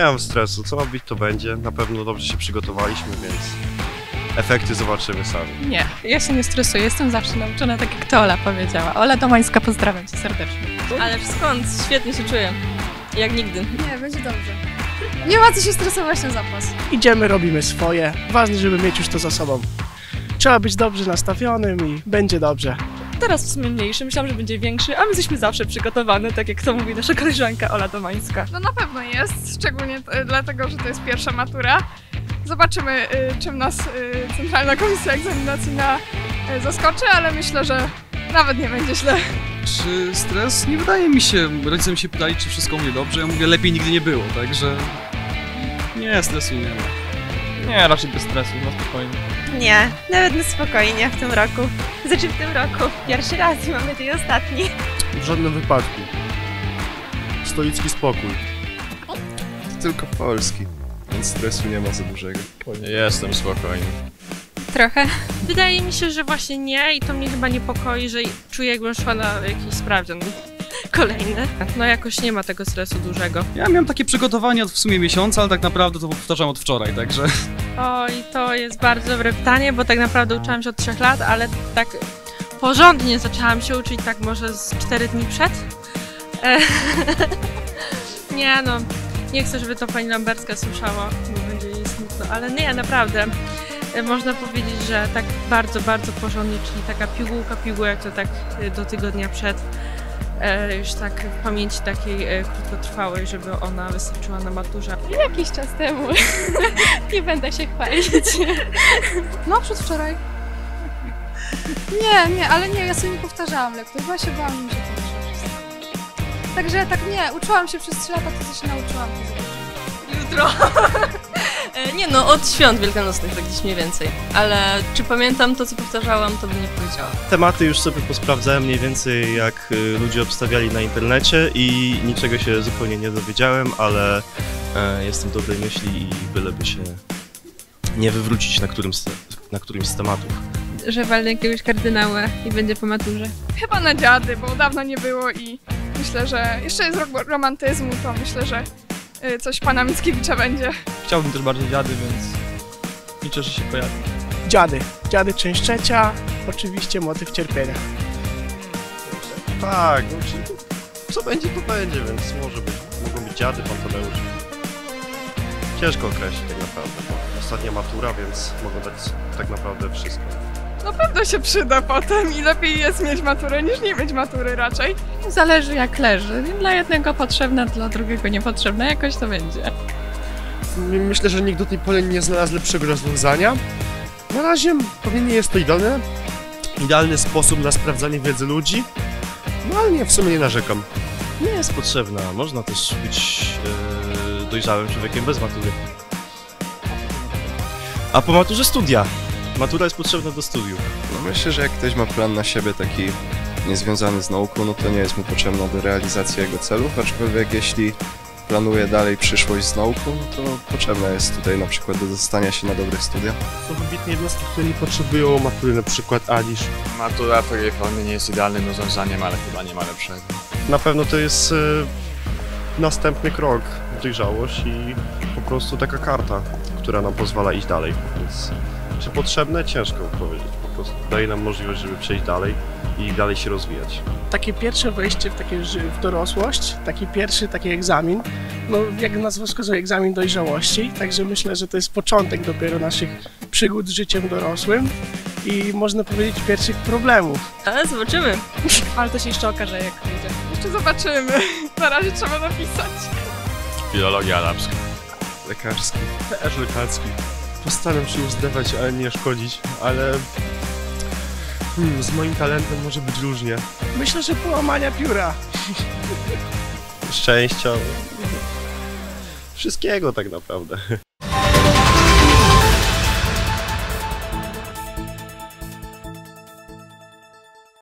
Nie mam stresu, co ma być to będzie. Na pewno dobrze się przygotowaliśmy, więc efekty zobaczymy sami. Nie, ja się nie stresuję, jestem zawsze nauczona tak jak to Ola powiedziała. Ola Domańska, pozdrawiam cię serdecznie. Ale skąd? Świetnie się czuję. Jak nigdy. Nie, będzie dobrze. Nie ma co się stresować na zapas. Idziemy, robimy swoje. Ważne, żeby mieć już to za sobą. Trzeba być dobrze nastawionym i będzie dobrze. Teraz w sumie mniejszy, myślałam, że będzie większy, a my jesteśmy zawsze przygotowane, tak jak to mówi nasza koleżanka Ola Domańska. No na pewno jest, szczególnie t- dlatego, że to jest pierwsza matura. Zobaczymy, y, czym nas y, Centralna Komisja Egzaminacyjna y, zaskoczy, ale myślę, że nawet nie będzie źle. Czy stres? Nie wydaje mi się. Rodzice mi się pytali, czy wszystko u mnie dobrze. Ja mówię, lepiej nigdy nie było, także... Nie, stresu nie ma. Nie, raczej bez stresu, na spokojnie. Nie, nawet na spokojnie w tym roku. Znaczy w tym roku. Pierwszy raz i mam nadzieję ostatni. W żadnym wypadku. Stoicki spokój. Tylko polski, więc stresu nie ma za dużego. Jestem spokojny. Trochę. Wydaje mi się, że właśnie nie i to mnie chyba niepokoi, że czuję jakbym szła na jakiś sprawdzian kolejny. No jakoś nie ma tego stresu dużego. Ja miałem takie przygotowania od w sumie miesiąca, ale tak naprawdę to powtarzam od wczoraj, także... O, i to jest bardzo dobre pytanie, bo tak naprawdę uczyłam się od trzech lat, ale tak porządnie zaczęłam się uczyć tak może z cztery dni przed. Nie no, nie chcę, żeby to pani Lamberska słyszała, bo będzie jej smutno, ale nie, naprawdę. Można powiedzieć, że tak bardzo, bardzo porządnie, czyli taka pigułka, pigułek to tak do tygodnia przed. E, już tak w pamięci takiej e, krótkotrwałej, żeby ona wystarczyła na maturze. Jakiś czas temu. nie będę się chwalić. No, przedwczoraj. Nie, nie, ale nie, ja sobie nie powtarzałam lektur, bo ja się bałam, że to Także tak nie, uczyłam się przez 3 lata, to co się nauczyłam, to. Jutro. Nie no, od świąt wielkanocnych tak gdzieś mniej więcej. Ale czy pamiętam to, co powtarzałam, to bym nie powiedziała. Tematy już sobie posprawdzałem mniej więcej jak y, ludzie obstawiali na internecie i niczego się zupełnie nie dowiedziałem, ale e, jestem dobrej myśli i byleby się nie wywrócić na, którym z, na którymś z tematów. Że walnę jakiegoś kardynała i będzie po maturze. Chyba na dziady, bo dawno nie było i myślę, że jeszcze jest rok romantyzmu, to myślę, że coś pana Mickiewicza będzie. Chciałbym też bardziej dziady, więc liczę, że się pojawi. Dziady. Dziady część trzecia. Oczywiście motyw cierpienia. Tak, no, czy, co będzie, to będzie, więc może być, mogą być dziady, Pantoneusz. Ciężko określić tak naprawdę, bo ostatnia matura, więc mogą dać tak naprawdę wszystko. Na pewno się przyda potem i lepiej jest mieć maturę niż nie mieć matury raczej. Zależy jak leży. Dla jednego potrzebna, dla drugiego niepotrzebna, jakoś to będzie. Myślę, że nikt do tej pory nie znalazł lepszego rozwiązania. Na razie pewnie nie jest to idealny, idealny sposób na sprawdzanie wiedzy ludzi, no ale nie, w sumie nie narzekam. Nie jest potrzebna, można też być e, dojrzałym człowiekiem bez matury. A po maturze studia. Matura jest potrzebna do studiów. No myślę, że jak ktoś ma plan na siebie taki niezwiązany z nauką, no to nie jest mu potrzebna do realizacji jego celów, aczkolwiek jeśli planuje dalej przyszłość z nauką, no to potrzebna jest tutaj na przykład do dostania się na dobrych studiach. Są wybitne jednostki, które nie potrzebują matury, na przykład Alisz. Matura w takiej formie nie jest idealnym rozwiązaniem, ale chyba nie ma lepszego. Na pewno to jest e, następny krok w dojrzałość i po prostu taka karta, która nam pozwala iść dalej. Więc czy potrzebne? Ciężko powiedzieć. Po prostu daje nam możliwość, żeby przejść dalej i dalej się rozwijać. Takie pierwsze wejście w, takie, ży- w dorosłość, taki pierwszy taki egzamin, no jak nazwa wskazuje, egzamin dojrzałości, także myślę, że to jest początek dopiero naszych przygód z życiem dorosłym i można powiedzieć pierwszych problemów. Ale zobaczymy. Ale to się jeszcze okaże, jak wyjdzie. Jeszcze zobaczymy. Na razie trzeba napisać. Filologia arabska. Lekarski. Też lekarski. Postaram się już zdawać, ale nie szkodzić, ale... Hmm, z moim talentem może być różnie. Myślę, że połamania pióra. Szczęścia. Wszystkiego tak naprawdę.